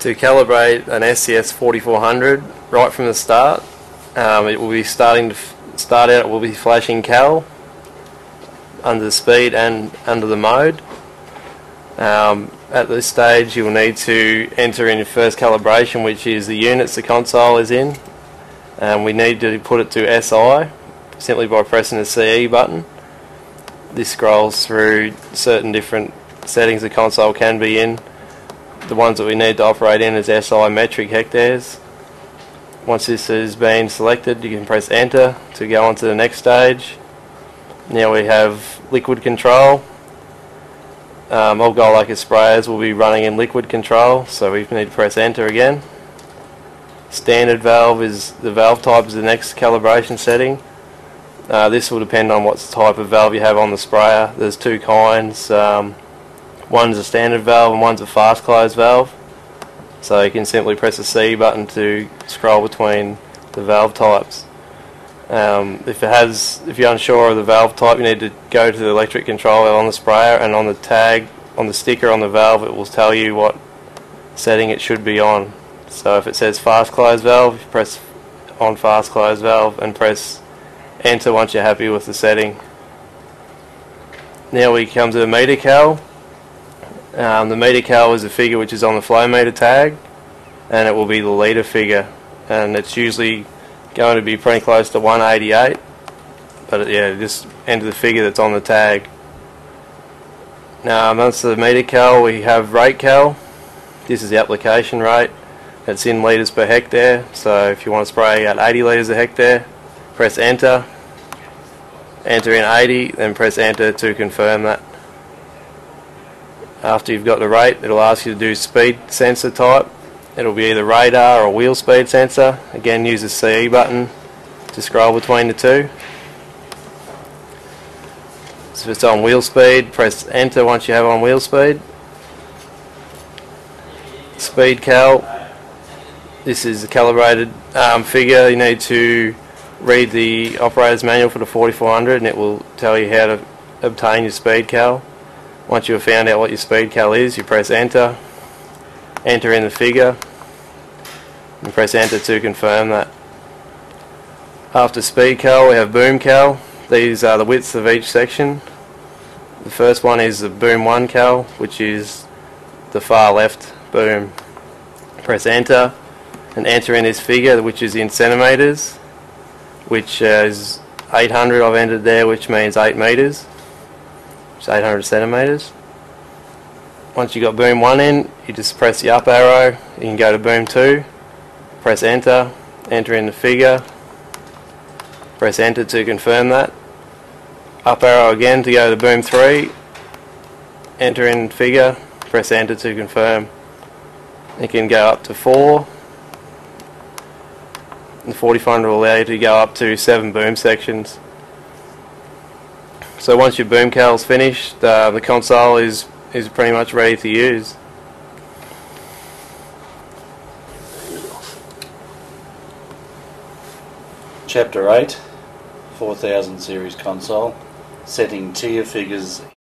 to calibrate an SCS 4400 right from the start. Um, it will be starting to start out. It will be flashing cal under the speed and under the mode. Um, at this stage, you will need to enter in your first calibration, which is the units the console is in. Um, we need to put it to SI simply by pressing the CE button. This scrolls through certain different settings the console can be in. The ones that we need to operate in is SI metric hectares. Once this has been selected, you can press enter to go on to the next stage. Now we have liquid control. Um, all Gold Acre sprayers will be running in liquid control, so we need to press enter again. Standard valve is the valve type is the next calibration setting. Uh, this will depend on what type of valve you have on the sprayer. There's two kinds. Um, one's a standard valve and one's a fast close valve. So you can simply press the C button to scroll between the valve types. Um, if it has, if you're unsure of the valve type, you need to go to the electric controller on the sprayer and on the tag, on the sticker on the valve, it will tell you what setting it should be on. So if it says fast close valve, press on fast close valve and press enter once you're happy with the setting. Now we come to the meter cal. Um, the meter cal is a figure which is on the flow meter tag and it will be the leader figure and it's usually going to be pretty close to 188 but yeah just enter the figure that's on the tag. Now amongst the meter cal we have rate cal. This is the application rate. It's in litres per hectare so if you want to spray at 80 litres a hectare press enter, enter in 80, then press enter to confirm that. After you've got the rate, it'll ask you to do speed sensor type. It'll be either radar or wheel speed sensor. Again, use the CE button to scroll between the two. So if it's on wheel speed, press enter once you have on wheel speed. Speed cal. This is a calibrated um, figure. You need to read the operator's manual for the 4400 and it will tell you how to obtain your speed cal. Once you've found out what your speed cal is, you press enter, enter in the figure, and press enter to confirm that. After speed cal, we have boom cal. These are the widths of each section. The first one is the boom 1 cal, which is the far left boom. Press enter and enter in this figure, which is in centimetres which is 800 I've entered there which means 8 metres which is 800 centimetres once you've got boom 1 in you just press the up arrow you can go to boom 2 press enter enter in the figure press enter to confirm that. Up arrow again to go to boom 3 enter in figure press enter to confirm. You can go up to 4 the 4500 will allow you to go up to seven boom sections. So once your boom cal's finished, uh, the console is, is pretty much ready to use. Chapter 8 4000 series console setting tier figures